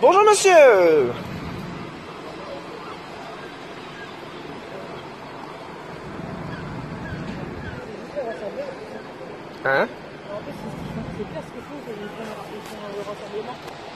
Bonjour monsieur Hein En plus, c'est pire ce qu'ils font, c'est le rassemblement.